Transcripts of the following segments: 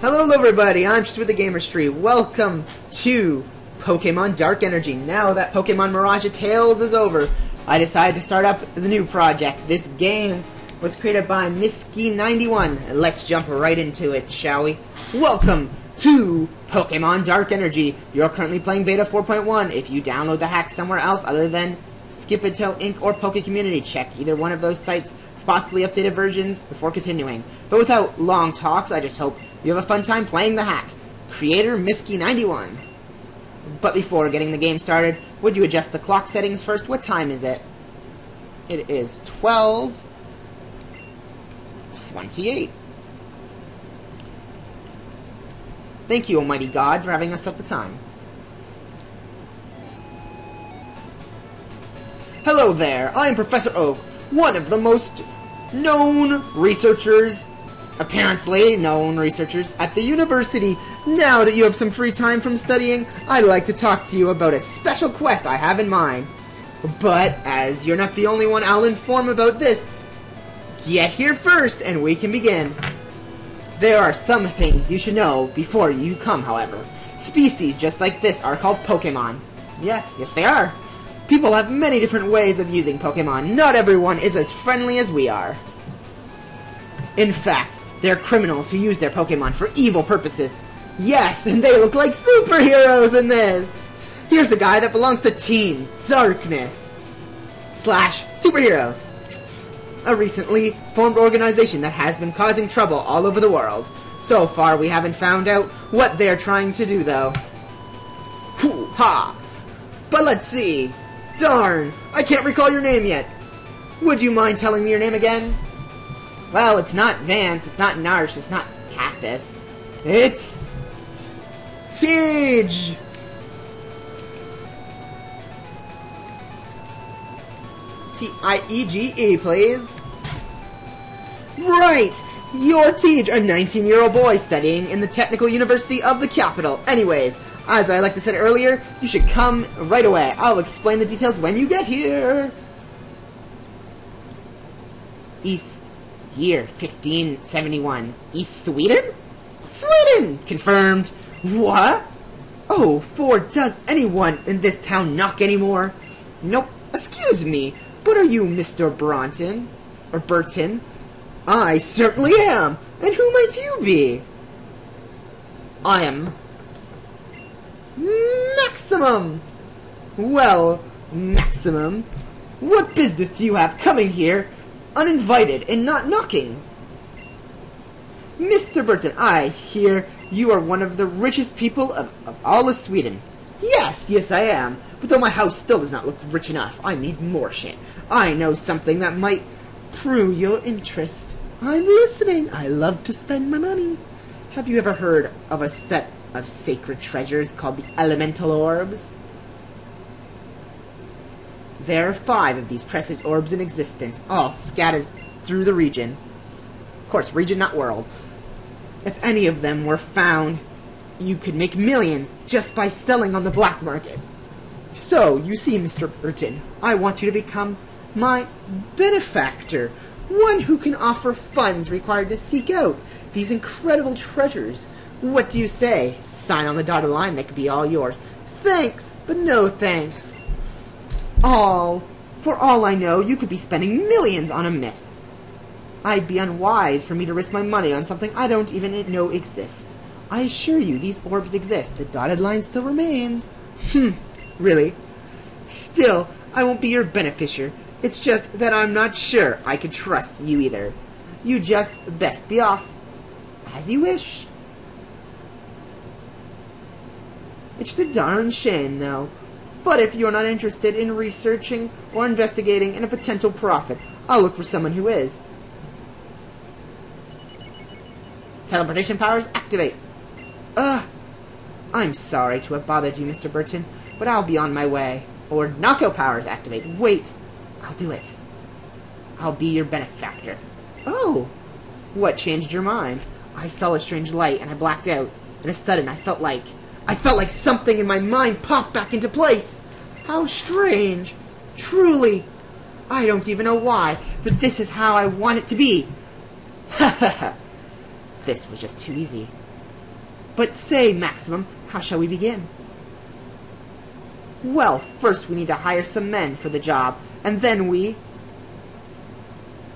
Hello, everybody. I'm just with the Gamers Tree. Welcome to Pokemon Dark Energy. Now that Pokemon Mirage Tales is over, I decided to start up the new project. This game was created by Misky91. Let's jump right into it, shall we? Welcome to Pokemon Dark Energy. You're currently playing Beta 4.1. If you download the hack somewhere else other than Skipito Inc. or Poke Community, check either one of those sites possibly updated versions before continuing. But without long talks, I just hope you have a fun time playing the hack. Creator Misky91. But before getting the game started, would you adjust the clock settings first? What time is it? It is 12 28. Thank you, Almighty God, for having us at the time. Hello there, I am Professor Oak, one of the most known researchers, apparently known researchers, at the university. Now that you have some free time from studying, I'd like to talk to you about a special quest I have in mind. But as you're not the only one I'll inform about this, get here first and we can begin. There are some things you should know before you come, however. Species just like this are called Pokemon. Yes, yes they are. People have many different ways of using Pokemon. Not everyone is as friendly as we are. In fact, they're criminals who use their Pokemon for evil purposes. Yes, and they look like superheroes in this! Here's a guy that belongs to Team Darkness slash superhero. A recently formed organization that has been causing trouble all over the world. So far, we haven't found out what they're trying to do, though. Hoo ha! But let's see. Darn! I can't recall your name yet. Would you mind telling me your name again? Well, it's not Vance, it's not Narsh, it's not Cactus. It's... Tiege! T-I-E-G-E, please. Right! You're Tiege, a 19-year-old boy studying in the Technical University of the capital. Anyways, as I like to said earlier, you should come right away. I'll explain the details when you get here. East year 1571. East Sweden? Sweden! Confirmed. What? Oh, for does anyone in this town knock anymore? Nope. Excuse me, but are you Mr. Bronton? Or Burton? I certainly am. And who might you be? I am Maximum! Well, Maximum, what business do you have coming here uninvited and not knocking? Mr. Burton, I hear you are one of the richest people of, of all of Sweden. Yes, yes I am. But though my house still does not look rich enough, I need more shit. I know something that might prove your interest. I'm listening. I love to spend my money. Have you ever heard of a set of sacred treasures called the Elemental Orbs. There are five of these precious orbs in existence, all scattered through the region. Of course, region, not world. If any of them were found, you could make millions just by selling on the black market. So, you see, Mr. Burton, I want you to become my benefactor, one who can offer funds required to seek out these incredible treasures what do you say? Sign on the dotted line, they could be all yours. Thanks, but no thanks. All, for all I know, you could be spending millions on a myth. I'd be unwise for me to risk my money on something I don't even know exists. I assure you, these orbs exist. The dotted line still remains. Hmm, really? Still, I won't be your beneficiary. It's just that I'm not sure I can trust you either. You just best be off. As you wish. It's just a darn shame, though. But if you're not interested in researching or investigating in a potential profit, I'll look for someone who is. Teleportation powers activate. Ugh. I'm sorry to have bothered you, Mr. Burton, but I'll be on my way. Or knockout powers activate. Wait. I'll do it. I'll be your benefactor. Oh. What changed your mind? I saw a strange light and I blacked out. In a sudden, I felt like I felt like something in my mind popped back into place. How strange. Truly. I don't even know why, but this is how I want it to be. Ha ha ha. This was just too easy. But say, Maximum, how shall we begin? Well, first we need to hire some men for the job, and then we...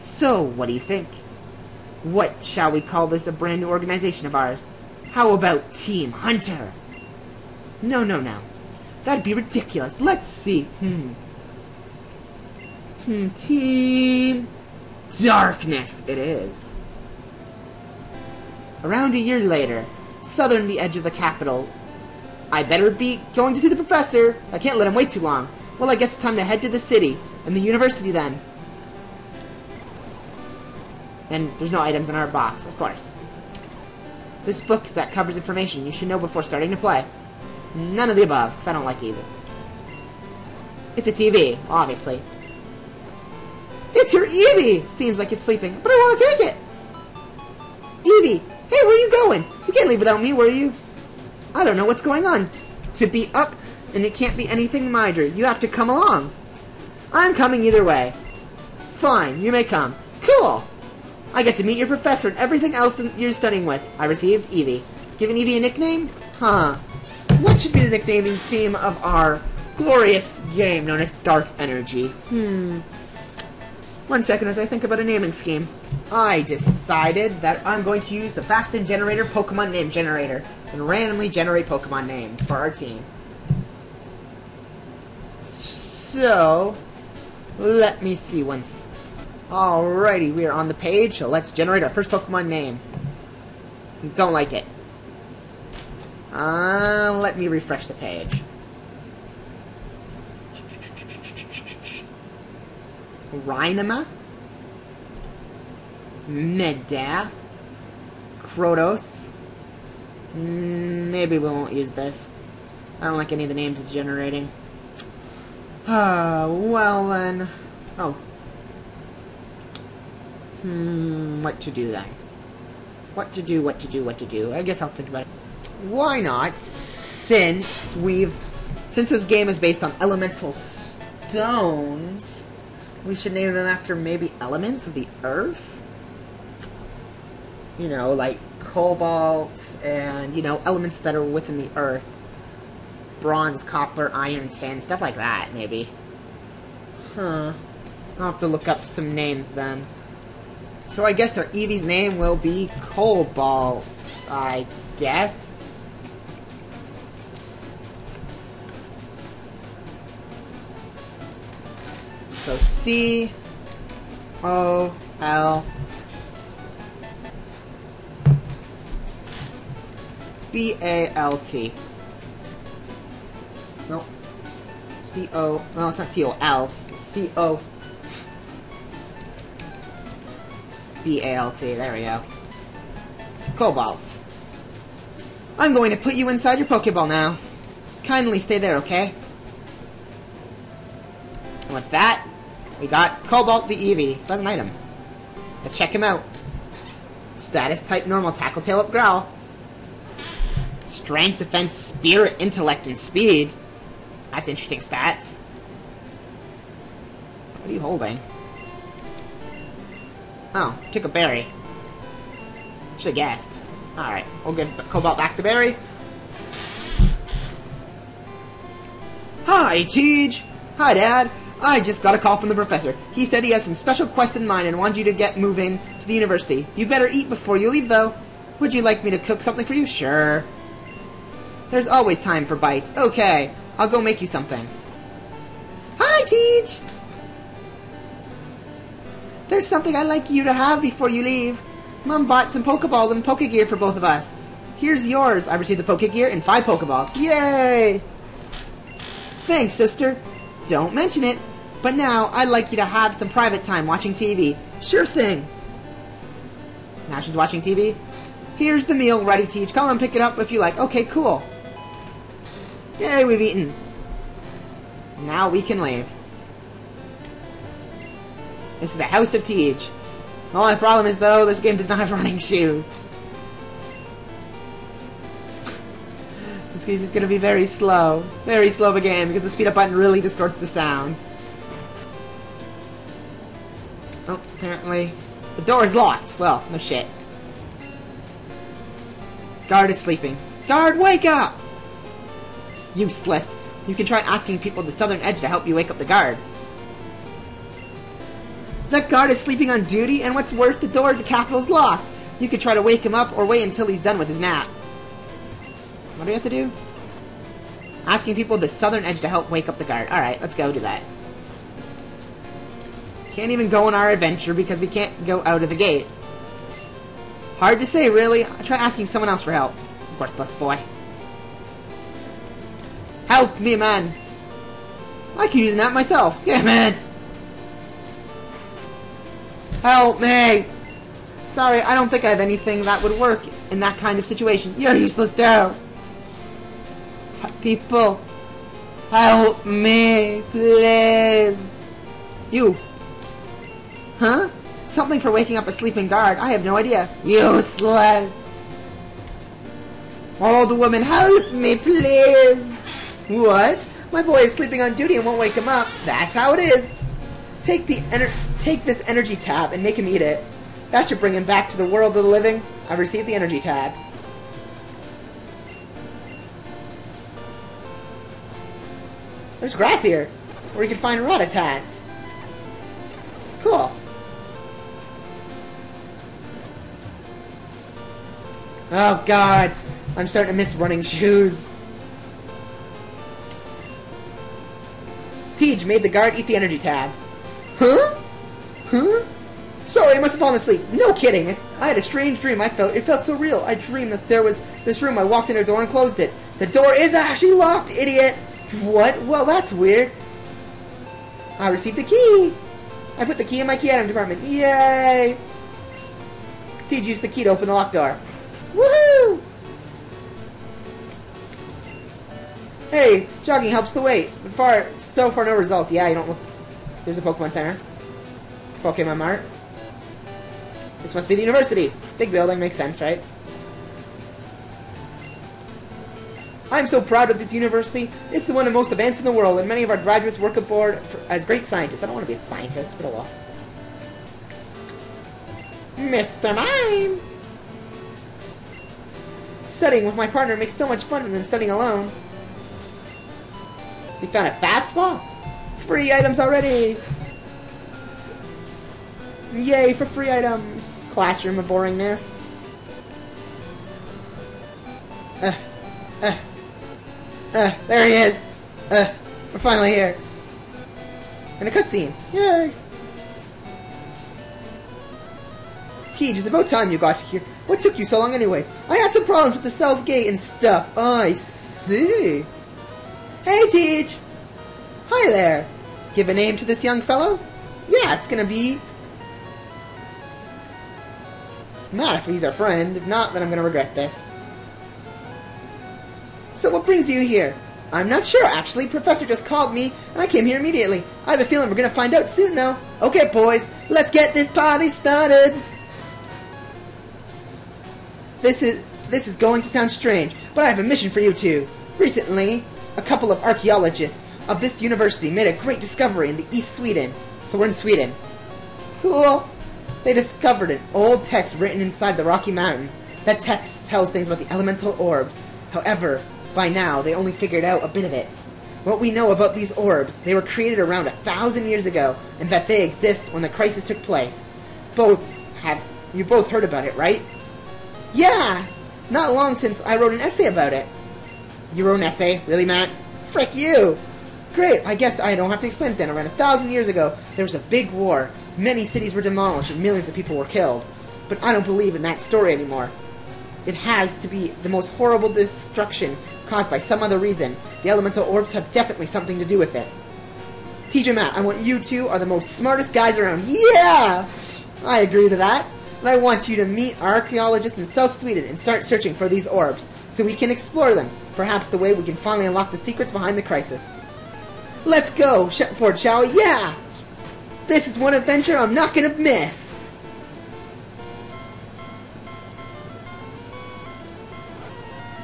So, what do you think? What shall we call this a brand new organization of ours? How about Team Hunter? No, no, no. That'd be ridiculous. Let's see. Hmm. Hmm, Team Darkness it is. Around a year later, southern the edge of the capital. I better be going to see the professor. I can't let him wait too long. Well, I guess it's time to head to the city and the university then. And there's no items in our box, of course. This book that covers information you should know before starting to play. None of the above, because I don't like either. It's a TV, obviously. It's your Eevee! Seems like it's sleeping, but I want to take it! Eevee, hey, where are you going? You can't leave without me, where are you? I don't know what's going on. To be up, and it can't be anything minor. You have to come along. I'm coming either way. Fine, you may come. Cool! I get to meet your professor and everything else that you're studying with. I received Eevee. Giving Eevee a nickname? Huh. What should be the nicknaming theme of our glorious game known as Dark Energy? Hmm. One second as I think about a naming scheme. I decided that I'm going to use the Fastin Generator Pokemon Name Generator and randomly generate Pokemon names for our team. So, let me see once. Alrighty, we are on the page, let's generate our first Pokemon name. Don't like it. Uh, let me refresh the page. Rhinema, Medda, Krotos. Mm, Maybe we won't use this. I don't like any of the names it's generating. Ah, well then. Oh. Hmm, what to do then? What to do, what to do, what to do. I guess I'll think about it. Why not? Since we've... Since this game is based on elemental stones, we should name them after maybe elements of the earth? You know, like cobalt and, you know, elements that are within the earth. Bronze, copper, iron, tin, stuff like that, maybe. Huh. I'll have to look up some names then. So I guess our Eevee's name will be Cobalt, I guess. So C O L B A L T. No. C O. No, it's not C O L. C O B A L T. There we go. Cobalt. I'm going to put you inside your Pokeball now. Kindly stay there, okay? With that, we got Cobalt the Eevee. That's an item. Let's check him out. Status type normal, tackle tail up growl. Strength, defense, spirit, intellect, and speed. That's interesting stats. What are you holding? Oh, took a berry. Should've guessed. Alright, we'll give Cobalt back the berry. Hi, Tiege! Hi, Dad! I just got a call from the professor. He said he has some special quest in mind and wants you to get moving to the university. You better eat before you leave, though. Would you like me to cook something for you? Sure. There's always time for bites. Okay, I'll go make you something. Hi, Tiege! There's something I'd like you to have before you leave. Mom bought some Pokeballs and Pokegear for both of us. Here's yours. I received the Pokegear and five Pokeballs. Yay! Thanks, sister. Don't mention it. But now, I'd like you to have some private time watching TV. Sure thing. Now she's watching TV. Here's the meal ready to each. Come and pick it up if you like. Okay, cool. Yay, we've eaten. Now we can leave. This is the House of Tiege. The only problem is, though, this game does not have running shoes. This is going to be very slow. Very slow of a game, because the speed up button really distorts the sound. Oh, apparently... The door is locked. Well, no shit. Guard is sleeping. Guard, wake up! Useless. You can try asking people at the southern edge to help you wake up the guard. That guard is sleeping on duty, and what's worse, the door to Capital is locked. You could try to wake him up or wait until he's done with his nap. What do we have to do? Asking people the southern edge to help wake up the guard. Alright, let's go do that. Can't even go on our adventure because we can't go out of the gate. Hard to say, really. Try asking someone else for help. Worthless boy. Help me, man! I can use an app myself. Damn it! Help me! Sorry, I don't think I have anything that would work in that kind of situation. You're useless too! People, help me, please! You! Huh? Something for waking up a sleeping guard. I have no idea. Useless! Old woman, help me, please! What? My boy is sleeping on duty and won't wake him up. That's how it is. Take the take this energy tab and make him eat it. That should bring him back to the world of the living. I've received the energy tab. There's grass here, where you can find Rattatas. Cool. Oh god, I'm starting to miss running shoes. Tiege made the guard eat the energy tab. Huh? Huh? Sorry, I must have fallen asleep. No kidding. I had a strange dream. I felt it felt so real. I dreamed that there was this room. I walked in a door and closed it. The door is actually locked, idiot. What? Well, that's weird. I received the key. I put the key in my key item department. Yay! Tiege used the key to open the locked door. Woohoo! Hey, jogging helps the weight. But far, so far no results. Yeah, you don't look. There's a Pokemon Center. Pokemon Mart. This must be the university. Big building, makes sense, right? I'm so proud of this university. It's the one of the most advanced in the world, and many of our graduates work aboard for, as great scientists. I don't want to be a scientist, but oh. Mr. Mime! Studying with my partner makes so much fun than studying alone. We found a fastball? Free items already! Yay for free items! Classroom of boringness. Uh, uh, uh, there he is! Uh, we're finally here. And a cutscene. Yay! Tiege, it's about time you got here. What took you so long anyways? I had some problems with the south gate and stuff. I see. Hey, Tiege! Hi there! Give a name to this young fellow? Yeah, it's gonna be... Not if he's our friend. If not, then I'm gonna regret this. So what brings you here? I'm not sure, actually. Professor just called me, and I came here immediately. I have a feeling we're gonna find out soon, though. Okay, boys, let's get this party started! This is this is going to sound strange, but I have a mission for you two. Recently, a couple of archaeologists of this university made a great discovery in the East Sweden. So we're in Sweden. Cool. They discovered an old text written inside the Rocky Mountain. That text tells things about the elemental orbs. However, by now they only figured out a bit of it. What we know about these orbs, they were created around a thousand years ago, and that they exist when the crisis took place. Both have you both heard about it, right? Yeah! Not long since I wrote an essay about it. You wrote an essay? Really, Matt? Frick you! Great, I guess I don't have to explain it then. Around a thousand years ago, there was a big war. Many cities were demolished and millions of people were killed. But I don't believe in that story anymore. It has to be the most horrible destruction caused by some other reason. The elemental orbs have definitely something to do with it. TJ Matt, I want you two are the most smartest guys around. Yeah! I agree to that. And I want you to meet our archaeologists in South Sweden and start searching for these orbs so we can explore them. Perhaps the way we can finally unlock the secrets behind the crisis. Let's go, sh- Ford, shall we? Yeah! This is one adventure I'm not gonna miss!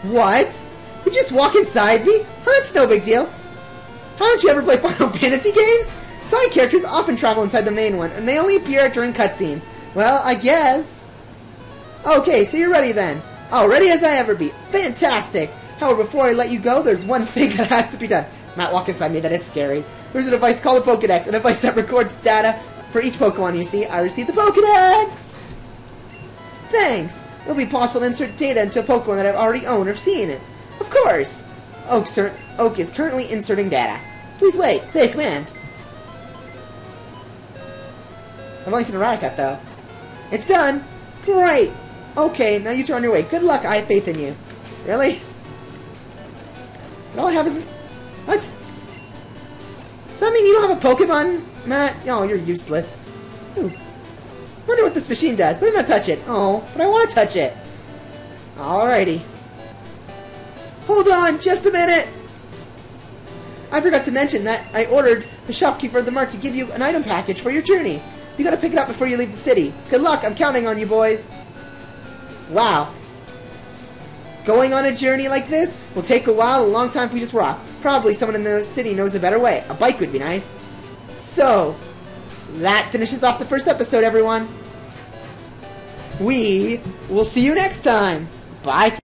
What? You just walk inside me? Huh, it's no big deal. Haven't you ever played Final Fantasy games? Side characters often travel inside the main one, and they only appear during cutscenes. Well, I guess. Okay, so you're ready then. Oh, ready as I ever be. Fantastic! However, before I let you go, there's one thing that has to be done. Matt, walk inside me. That is scary. There's a device called a Pokedex, a device that records data for each Pokemon you see. I received the Pokedex! Thanks! It'll be possible to insert data into a Pokemon that I've already owned or seen it. Of course! Oak, Oak is currently inserting data. Please wait. Say a command. I've only seen a Raticat, though. It's done! Great! Okay, now you two are on your way. Good luck, I have faith in you. Really? And all I have is... What? Does that mean you don't have a Pokemon, Matt? Oh, you're useless. Ooh. Wonder what this machine does. Better not touch it. Oh, but I want to touch it. Alrighty. Hold on, just a minute! I forgot to mention that I ordered the shopkeeper of the mart to give you an item package for your journey. You gotta pick it up before you leave the city. Good luck, I'm counting on you boys. Wow. Going on a journey like this will take a while, a long time if we just walk. Probably someone in the city knows a better way. A bike would be nice. So, that finishes off the first episode, everyone. We will see you next time. Bye.